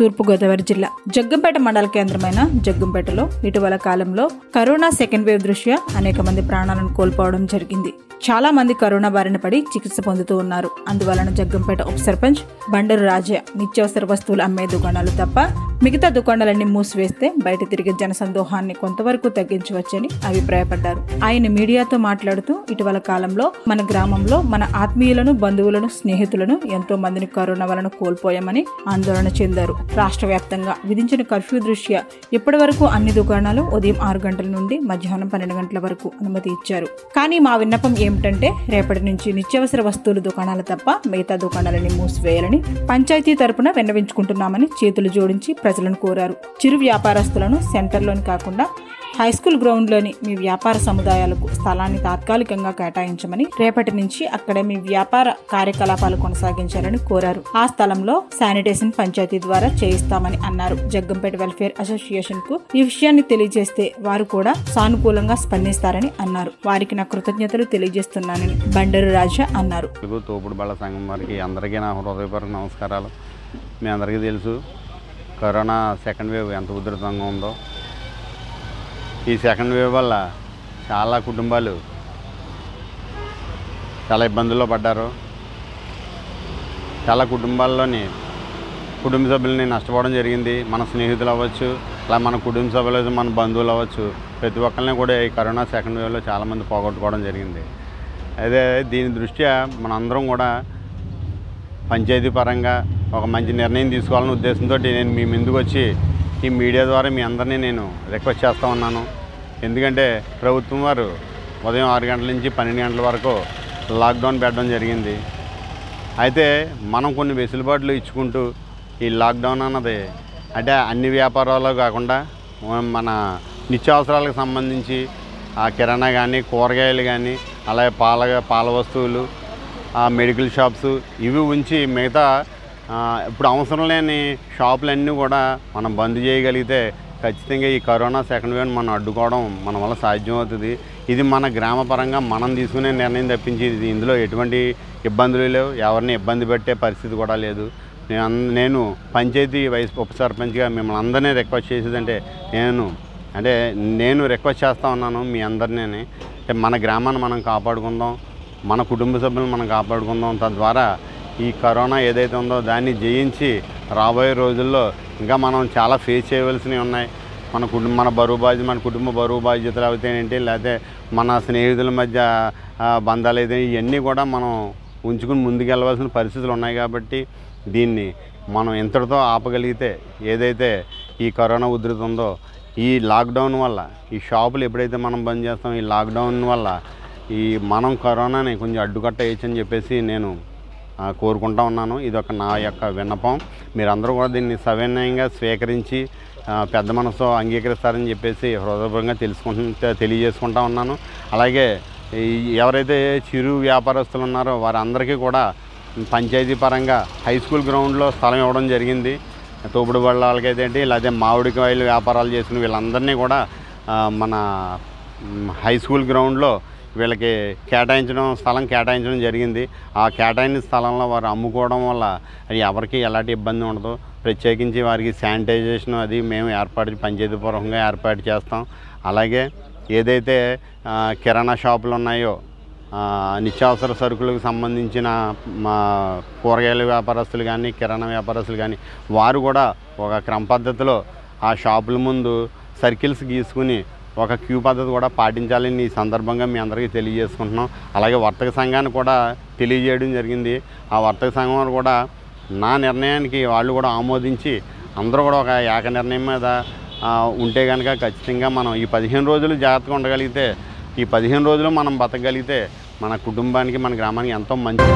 తూర్పుగోదావరి జిల్లా. జగ్గంపేట మండల కేంద్రమైన జగ్గంపేటలో ఇటీవల కాలంలో కరోనా సెకండ్ వేవ్ దృష్ట్యా అనేక మంది ప్రాణాలను కోల్పోవడం జరిగింది. చాలా మంది కరోనా బారిన పడి చికిత్స పొందుతూ ఉన్నారు. అందువలన జగ్గంపేట ఉప సర్పంచ్ బండరు రాజయ్య నిత్యావసర వస్తువులు అమ్మే దుకాణాలు తప్ప మిగతా దుకాణాలన్నీ మూసివేస్తే బయట తిరిగే జనసందోహాన్ని కొంతవరకు తగ్గించవచ్చని అభిప్రాయపడ్డారు. ఆయన మీడియాతో మాట్లాడుతూ ఇటీవల కాలంలో మన గ్రామంలో మన ఆత్మీయులను బంధువులను స్నేహితులను ఎంతో మందిని కరోనా వలన కోల్పోయామని ఆందోళన చెందారు. రాష్ట్ర వ్యాప్తంగా విధించిన కర్ఫ్యూ దృష్ట్యా ఇప్పటి వరకు అన్ని దుకాణాలు ఉదయం ఆరు గంటల నుండి మధ్యాహ్నం పన్నెండు గంటల వరకు అనుమతి ఇచ్చారు. కానీ మా విన్నపం ఏమిటంటే రేపటి నుంచి నిత్యావసర వస్తువుల దుకాణాలు తప్ప మిగతా దుకాణాలని మూసివేయాలని పంచాయతీ తరపున విన్నవించుకుంటున్నామని చేతులు జోడించి ప్రజలను కోరారు. చిరు వ్యాపారస్తులను సెంటర్లోని కాకుండా హై స్కూల్ గ్రౌండ్లోని మీ వ్యాపార సముదాయాలకు స్థలాన్ని తాత్కాలికంగా కేటాయించమని రేపటి నుంచి అక్కడే మీ వ్యాపార కార్యకలాపాలు కొనసాగించాలని కోరారు. ఆ స్థలంలో శానిటేషన్ పంచాయతీ ద్వారా చేయిస్తామని అన్నారు. జగ్గంపేట వెల్ఫేర్ అసోసియేషన్కు ఈ విషయాన్ని తెలియజేస్తే వారు కూడా సానుకూలంగా స్పందిస్తారని అన్నారు. వారికి నా కృతజ్ఞతలు తెలియజేస్తున్నానని బండరు రాజా అన్నారు. తోపుడు బళ్ళ సంఘం వారికి అందరికీ నా హృదయపూర్వక నమస్కారాలు. మీ అందరికీ తెలుసు కరోనా సెకండ్ వేవ్ ఎంత ఉధృతంగా ఉందో ఈ సెకండ్ వేవ్ వల్ల చాలా కుటుంబాలు చాలా ఇబ్బందుల్లో పడ్డారు. చాలా కుటుంబాల్లోని కుటుంబ సభ్యులని నష్టపోవడం జరిగింది. మన స్నేహితులు అవ్వచ్చు అలా మన కుటుంబ సభ్యులు మన బంధువులు అవ్వచ్చు ప్రతి ఒక్కరిని కూడా ఈ కరోనా సెకండ్ వేవ్లో చాలామంది పోగొట్టుకోవడం జరిగింది. అదే దీని దృష్ట్యా మనందరం కూడా పంచాయతీ పరంగా ఒక మంచి నిర్ణయం తీసుకోవాలనే ఉద్దేశంతో నేను మీ ముందుకు వచ్చి ఈ మీడియా ద్వారా మీ అందరినీ నేను రిక్వెస్ట్ చేస్తూ ఉన్నాను. ఎందుకంటే ప్రభుత్వం వారు ఉదయం ఆరు గంటల నుంచి పన్నెండు గంటల వరకు లాక్డౌన్ పెట్టడం జరిగింది. అయితే మనం కొన్ని వెసులుబాట్లు ఇచ్చుకుంటూ ఈ లాక్డౌన్ అన్నది అంటే అన్ని వ్యాపారాలు కాకుండా మన నిత్యావసరాలకు సంబంధించి ఆ కిరాణా కానీ కూరగాయలు కానీ అలాగే పాల పాల వస్తువులు ఆ మెడికల్ షాప్స్ ఇవి ఉంచి మిగతా ఇప్పుడు అవసరం లేని షాపులన్నీ కూడా మనం బంద్ చేయగలిగితే ఖచ్చితంగా ఈ కరోనా సెకండ్ వేవ్ని మనం అడ్డుకోవడం మన వల్ల సాధ్యం అవుతుంది. ఇది మన గ్రామ పరంగా మనం తీసుకునే నిర్ణయం తప్పించి ఇది ఇందులో ఎటువంటి ఇబ్బందులు లేవు. ఎవరిని ఇబ్బంది పెట్టే పరిస్థితి కూడా లేదు. నేను నేను పంచాయతీ వైస్ ఉప సర్పంచ్గా మిమ్మల్ని అందరినీ రిక్వెస్ట్ చేసేదంటే నేను అంటే నేను రిక్వెస్ట్ చేస్తూ ఉన్నాను మీ అందరినీ అంటే మన గ్రామాన్ని మనం కాపాడుకుందాం మన కుటుంబ సభ్యులను మనం కాపాడుకుందాం. తద్వారా ఈ కరోనా ఏదైతే ఉందో దాన్ని జయించి రాబోయే రోజుల్లో ఇంకా మనం చాలా ఫేస్ చేయవలసినవి ఉన్నాయి. మన కుటుంబ మన బరువు బాధ్యత మన కుటుంబ బరువు బాధ్యతలు అవుతాయేంటి లేకపోతే మన స్నేహితుల మధ్య బంధాలు అయితే ఇవన్నీ కూడా మనం ఉంచుకుని ముందుకెళ్ళవలసిన పరిస్థితులు ఉన్నాయి కాబట్టి దీన్ని మనం ఇంతటితో ఆపగలిగితే ఏదైతే ఈ కరోనా ఉధృతి ఉందో ఈ లాక్డౌన్ వల్ల ఈ షాపులు ఎప్పుడైతే మనం బంద్ చేస్తాం ఈ లాక్డౌన్ వల్ల ఈ మనం కరోనాని కొంచెం అడ్డుకట్ట వేయచ్చని చెప్పేసి నేను కోరుకుంటా ఉన్నాను. ఇది ఒక నా యొక్క విన్నపం. మీరందరూ కూడా దీన్ని సవినయంగా స్వీకరించి పెద్ద మనసు అంగీకరిస్తారని చెప్పేసి హృదయపూర్వకంగా తెలుసుకుంటూ తెలియజేసుకుంటా ఉన్నాను. అలాగే ఈ ఎవరైతే చిరు వ్యాపారస్తులు ఉన్నారో వారందరికీ కూడా పంచాయతీ పరంగా హై స్కూల్ గ్రౌండ్లో స్థలం ఇవ్వడం జరిగింది. తోపుడు బళ్ళ లేకపోతే మామిడికాయలు వ్యాపారాలు చేసిన వీళ్ళందరినీ కూడా మన హై స్కూల్ గ్రౌండ్లో వీళ్ళకి కేటాయించడం స్థలం కేటాయించడం జరిగింది. ఆ కేటాయించిన స్థలంలో వారు అమ్ముకోవడం వల్ల అది ఎవరికి ఎలాంటి ఇబ్బంది ఉండదు. ప్రత్యేకించి వారికి శానిటైజేషన్ అది మేము ఏర్పాటు పంచాయతీపూర్వకంగా ఏర్పాటు చేస్తాం. అలాగే ఏదైతే కిరాణా షాపులు ఉన్నాయో నిత్యావసర సరుకులకు సంబంధించిన మా కూరగాయల వ్యాపారస్తులు కానీ కిరాణా వ్యాపారస్తులు కానీ వారు కూడా ఒక క్రమ పద్ధతిలో ఆ షాపుల ముందు సర్కిల్స్ గీసుకుని ఒక క్యూ పద్ధతి కూడా పాటించాలని ఈ సందర్భంగా మీ అందరికీ తెలియజేసుకుంటున్నాం. అలాగే వర్తక సంఘాన్ని కూడా తెలియజేయడం జరిగింది. ఆ వర్తక సంఘం కూడా నా నిర్ణయానికి వాళ్ళు కూడా ఆమోదించి అందరూ కూడా ఒక ఏక నిర్ణయం మీద ఉంటే కనుక ఖచ్చితంగా మనం ఈ పదిహేను రోజులు జాగ్రత్తగా ఉండగలిగితే ఈ పదిహేను రోజులు మనం బతకగలిగితే మన కుటుంబానికి మన గ్రామానికి ఎంతో మంచి